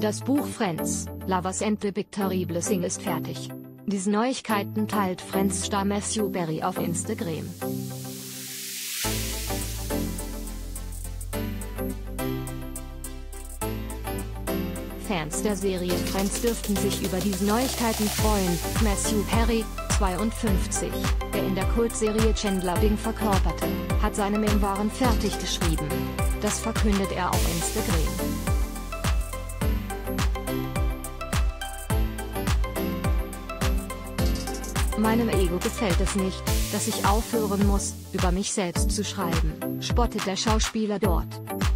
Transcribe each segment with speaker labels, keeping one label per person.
Speaker 1: Das Buch Friends, Lovers and the Big Terrible Thing ist fertig. Diese Neuigkeiten teilt Friends-Star Matthew Berry auf Instagram. Fans der Serie Friends dürften sich über diese Neuigkeiten freuen. Matthew Perry, 52, der in der Kultserie Chandler Bing verkörperte, hat seine Memoiren fertig geschrieben. Das verkündet er auf Instagram. Meinem Ego gefällt es nicht, dass ich aufhören muss, über mich selbst zu schreiben, spottet der Schauspieler dort.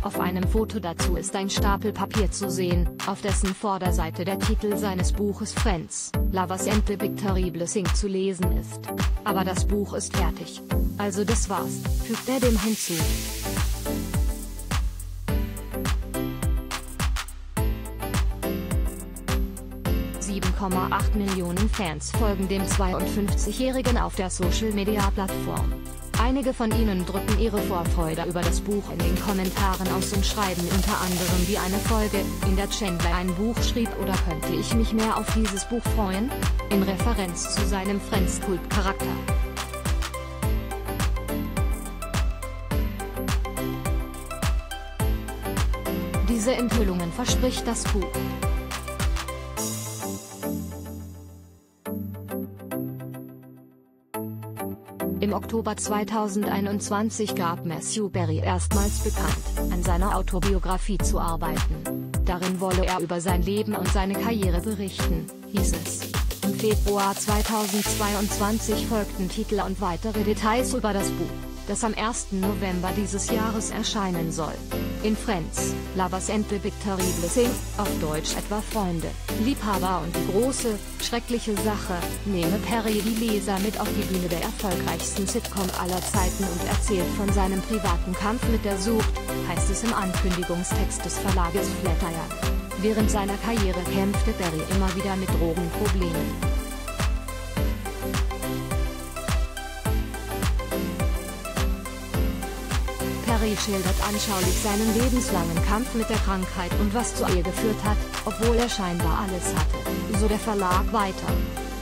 Speaker 1: Auf einem Foto dazu ist ein Stapel Papier zu sehen, auf dessen Vorderseite der Titel seines Buches Friends, Lovers and the Big Terrible Thing zu lesen ist. Aber das Buch ist fertig. Also das war's, fügt er dem hinzu. 7,8 Millionen Fans folgen dem 52-Jährigen auf der Social-Media-Plattform. Einige von ihnen drücken ihre Vorfreude über das Buch in den Kommentaren aus und schreiben unter anderem wie eine Folge, in der Chandler ein Buch schrieb oder könnte ich mich mehr auf dieses Buch freuen? In Referenz zu seinem Friends-Kult-Charakter. Diese Enthüllungen verspricht das Buch. Im Oktober 2021 gab Matthew Berry erstmals bekannt, an seiner Autobiografie zu arbeiten. Darin wolle er über sein Leben und seine Karriere berichten, hieß es. Im Februar 2022 folgten Titel und weitere Details über das Buch, das am 1. November dieses Jahres erscheinen soll. In Friends, Lovers and the Big Terrible auf Deutsch etwa Freunde, Liebhaber und die große, schreckliche Sache, nehme Perry die Leser mit auf die Bühne der erfolgreichsten Sitcom aller Zeiten und erzählt von seinem privaten Kampf mit der Sucht, heißt es im Ankündigungstext des Verlages Flatiron. Während seiner Karriere kämpfte Barry immer wieder mit Drogenproblemen. Perry schildert anschaulich seinen lebenslangen Kampf mit der Krankheit und was zu ihr geführt hat, obwohl er scheinbar alles hatte, so der Verlag weiter.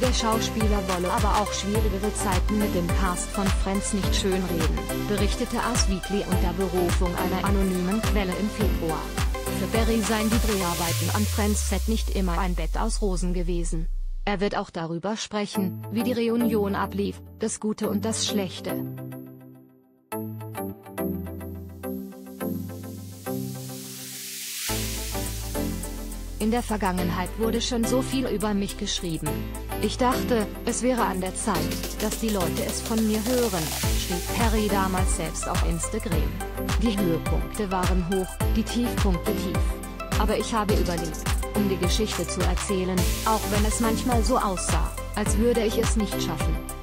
Speaker 1: Der Schauspieler wolle aber auch schwierigere Zeiten mit dem Cast von Friends nicht schönreden, berichtete Us Weekly unter Berufung einer anonymen Quelle im Februar. Für Barry seien die Dreharbeiten am Friends-Set nicht immer ein Bett aus Rosen gewesen. Er wird auch darüber sprechen, wie die Reunion ablief, das Gute und das Schlechte. In der Vergangenheit wurde schon so viel über mich geschrieben. Ich dachte, es wäre an der Zeit, dass die Leute es von mir hören, schrieb Perry damals selbst auf Instagram. Die Höhepunkte waren hoch, die Tiefpunkte tief. Aber ich habe überlegt, um die Geschichte zu erzählen, auch wenn es manchmal so aussah, als würde ich es nicht schaffen.